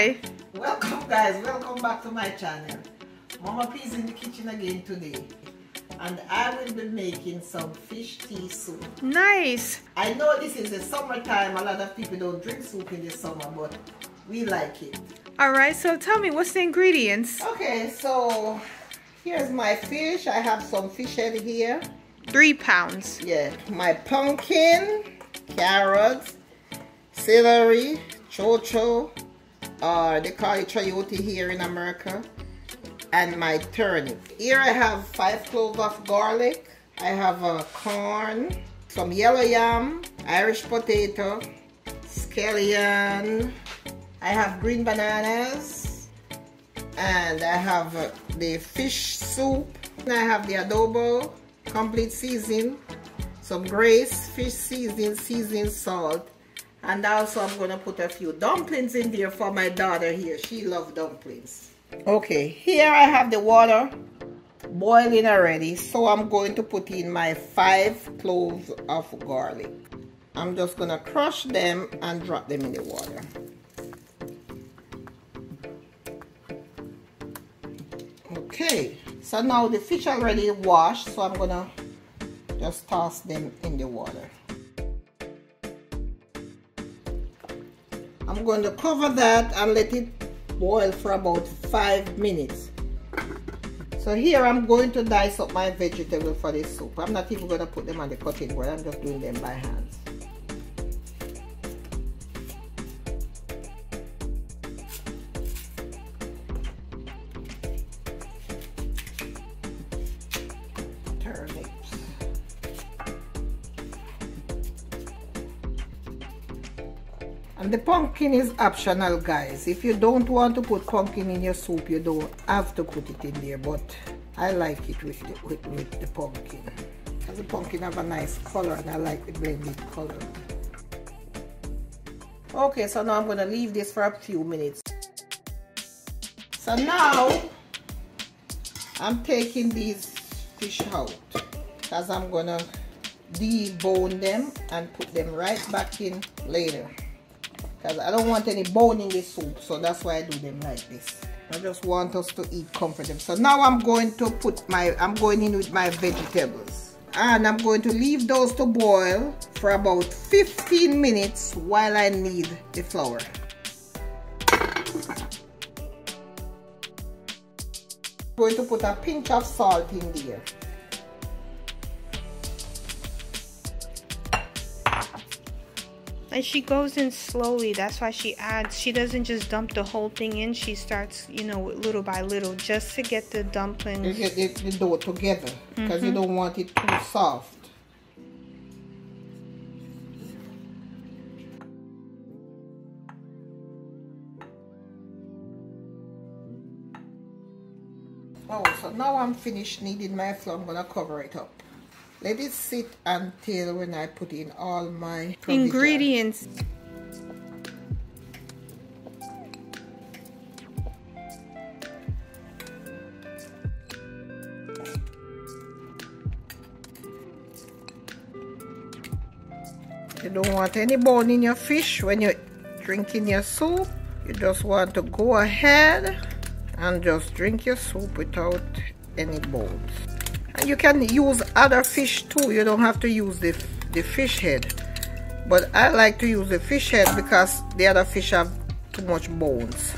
Hi. Welcome guys, welcome back to my channel. Mama P is in the kitchen again today. And I will be making some fish tea soup. Nice. I know this is the summertime. A lot of people don't drink soup in the summer, but we like it. All right, so tell me, what's the ingredients? Okay, so here's my fish. I have some fish head here. Three pounds. Yeah, my pumpkin, carrots, celery, chocho, or they call it chayote here in America, and my turnip. Here I have five cloves of garlic. I have a corn, some yellow yam, Irish potato, scallion. I have green bananas, and I have uh, the fish soup. I have the adobo, complete season, some grace, fish season, season salt, and also I'm gonna put a few dumplings in there for my daughter here. She loves dumplings. Okay, here I have the water boiling already. So I'm going to put in my five cloves of garlic. I'm just gonna crush them and drop them in the water. Okay, so now the fish already washed, so I'm gonna just toss them in the water. I'm going to cover that and let it boil for about five minutes. So here I'm going to dice up my vegetable for this soup. I'm not even going to put them on the cutting board. I'm just doing them by hands. And the pumpkin is optional guys. If you don't want to put pumpkin in your soup, you don't have to put it in there. But I like it with the, with, with the pumpkin. Because the pumpkin have a nice color and I like the blended color. Okay, so now I'm to leave this for a few minutes. So now, I'm taking these fish out. Because I'm to debone them and put them right back in later because I don't want any bone in the soup so that's why I do them like this. I just want us to eat comfortable. So now I'm going to put my I'm going in with my vegetables. And I'm going to leave those to boil for about 15 minutes while I knead the flour. I'm going to put a pinch of salt in there And she goes in slowly. That's why she adds. She doesn't just dump the whole thing in. She starts, you know, little by little, just to get the dumplings. get the, the dough together because mm -hmm. you don't want it too soft. Oh, so now I'm finished kneading my flour. I'm gonna cover it up. Let it sit until when I put in all my ingredients. You don't want any bone in your fish when you're drinking your soup. You just want to go ahead and just drink your soup without any bones you can use other fish too. You don't have to use the, the fish head. But I like to use the fish head because the other fish have too much bones.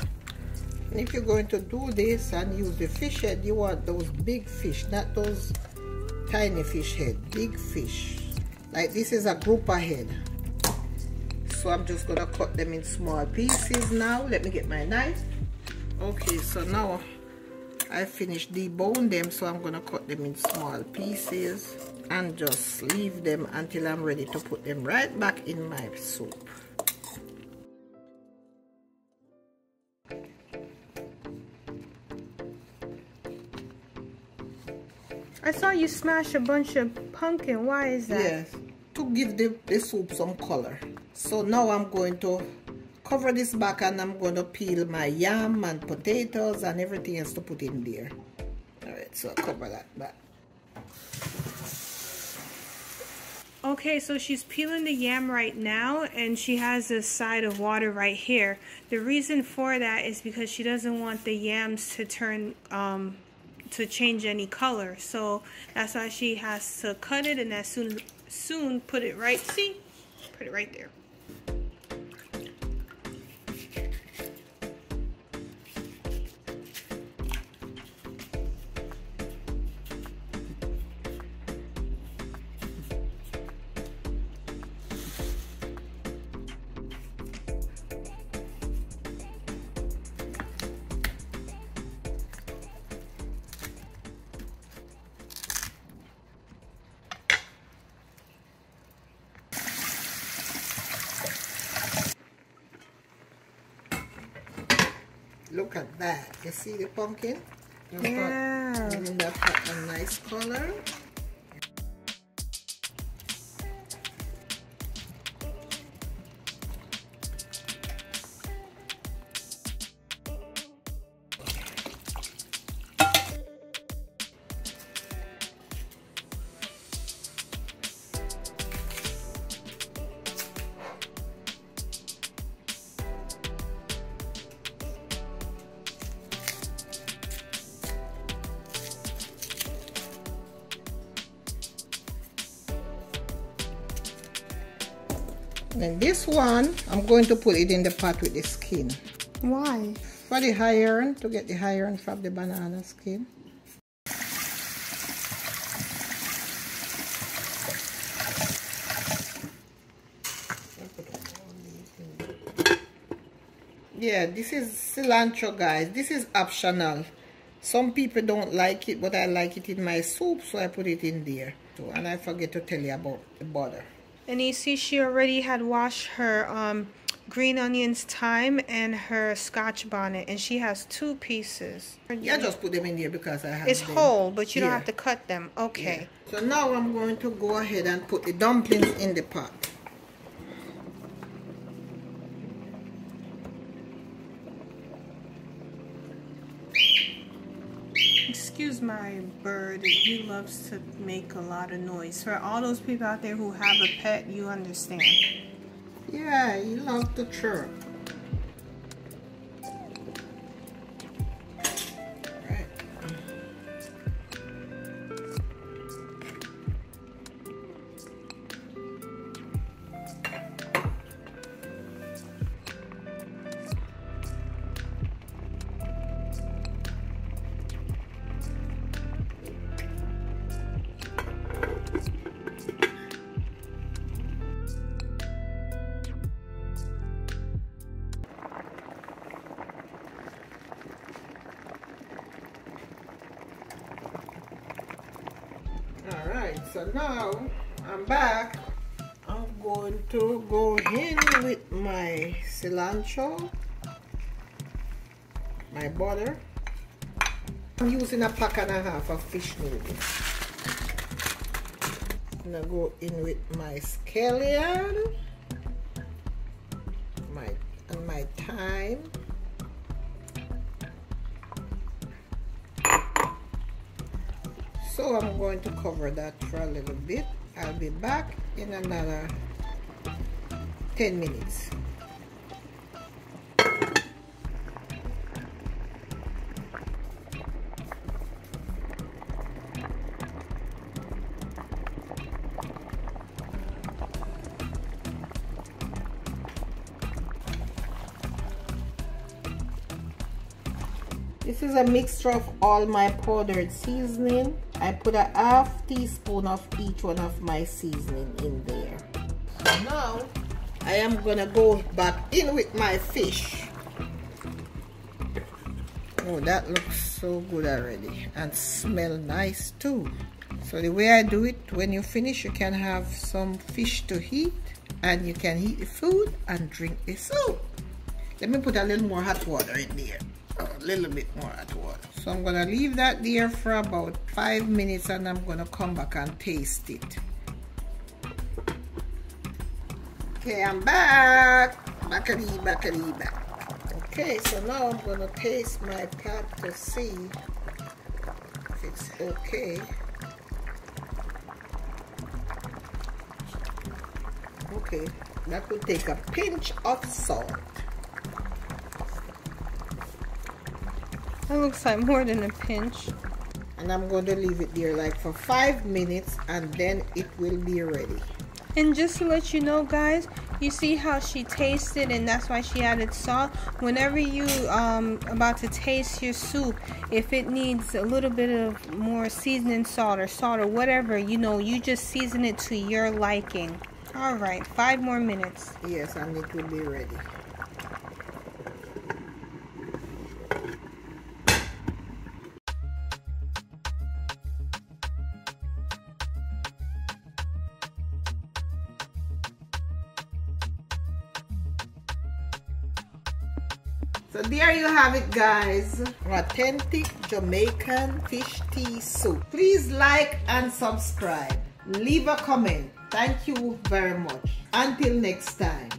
And if you're going to do this and use the fish head you want those big fish not those tiny fish head big fish. Like this is a grouper head. So I'm just gonna cut them in small pieces now. Let me get my knife. Okay so now I finished debone them so I'm gonna cut them in small pieces and just leave them until I'm ready to put them right back in my soup. I saw you smash a bunch of pumpkin. Why is that? Yes, to give the, the soup some color. So now I'm going to cover this back and I'm going to peel my yam and potatoes and everything else to put in there. Alright, so cover that back. Okay, so she's peeling the yam right now and she has a side of water right here. The reason for that is because she doesn't want the yams to turn, um, to change any color. So that's why she has to cut it and as soon, soon put it right, see, put it right there. Look at that. You see the pumpkin? Yeah. Isn't that a nice color? Then this one, I'm going to put it in the pot with the skin. Why? For the iron, to get the iron from the banana skin. Yeah, this is cilantro, guys. This is optional. Some people don't like it, but I like it in my soup, so I put it in there. So, and I forget to tell you about the butter. And you see she already had washed her um, green onions, thyme, and her scotch bonnet. And she has two pieces. Yeah, just put them in there because I have It's them whole, but you don't have to cut them. Okay. So now I'm going to go ahead and put the dumplings in the pot. Excuse my bird. He loves to make a lot of noise. For all those people out there who have a pet, you understand. Yeah, he loves to chirp. So now I'm back. I'm going to go in with my cilantro, my butter. I'm using a pack and a half of fish noodles. I'm gonna go in with my scallion, my and my thyme. So I'm going to cover that for a little bit. I'll be back in another 10 minutes. This is a mixture of all my powdered seasoning. I put a half teaspoon of each one of my seasoning in there. Now, I am gonna go back in with my fish. Oh, that looks so good already and smell nice too. So the way I do it, when you finish, you can have some fish to heat and you can eat the food and drink the soup. Let me put a little more hot water in there. A little bit more at water. So I'm gonna leave that there for about five minutes and I'm gonna come back and taste it. Okay, I'm back. Backity, backity, back. Okay, so now I'm gonna taste my pot to see if it's okay. Okay, that would take a pinch of salt. That looks like more than a pinch. And I'm going to leave it there like for five minutes and then it will be ready. And just to let you know, guys, you see how she tasted and that's why she added salt. Whenever you um about to taste your soup, if it needs a little bit of more seasoning salt or salt or whatever, you know, you just season it to your liking. All right, five more minutes. Yes, and it will be ready. So there you have it guys, authentic Jamaican fish tea soup. Please like and subscribe. Leave a comment. Thank you very much. Until next time.